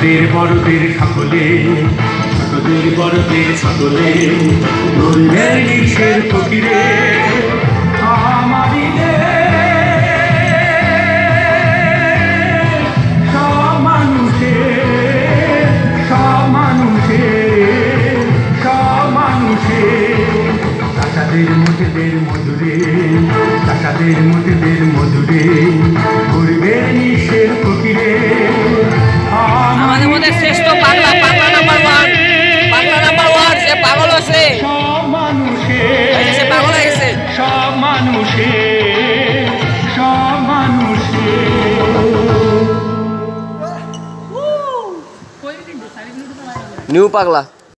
ছোটদের বড়দের সকলে ছোটদের বড়দের সকলে বলবেন নিশের ফকিরে আমারই দেশ, সব মানুষের সব মানুষে সে পাগল হয়ে গেছে। সব মানুষে সব মানুষে। নিউ পাগলা।